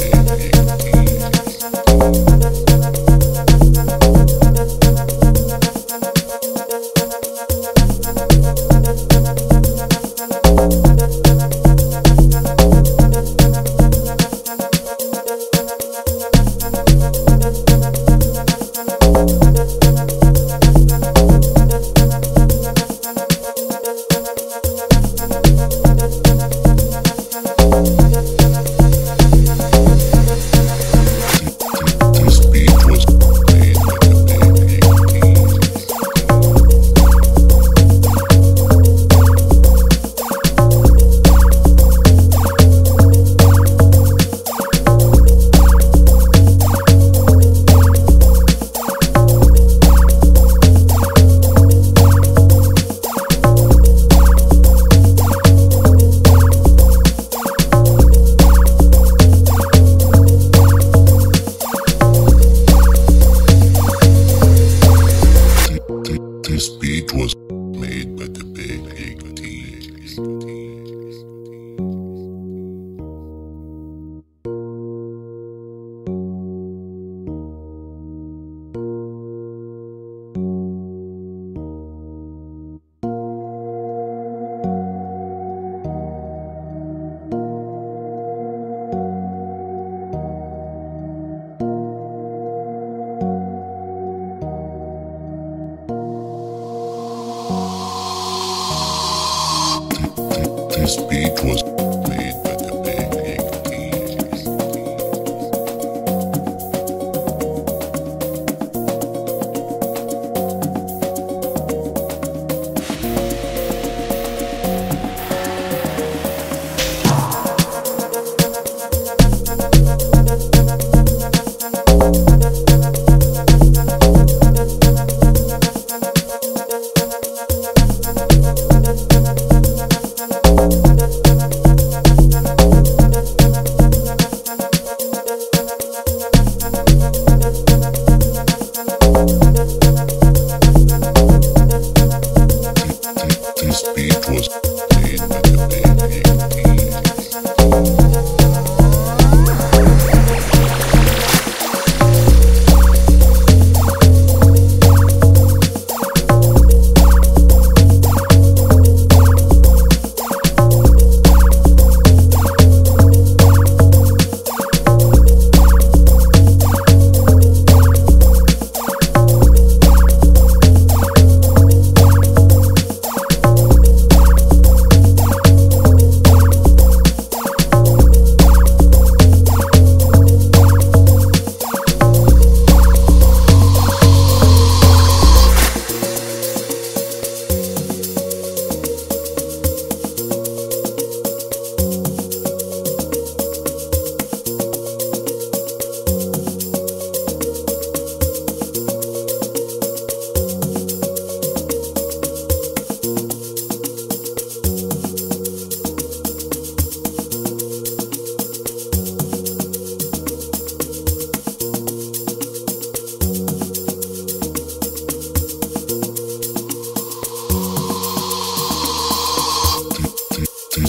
Yeah. This beat was beat was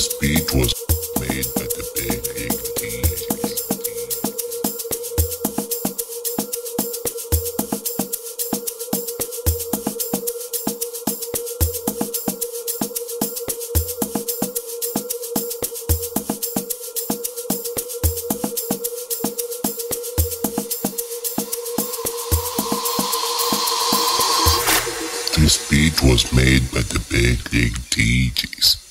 This beat was made by the Big DJs. This beat was made by the Big League DJs.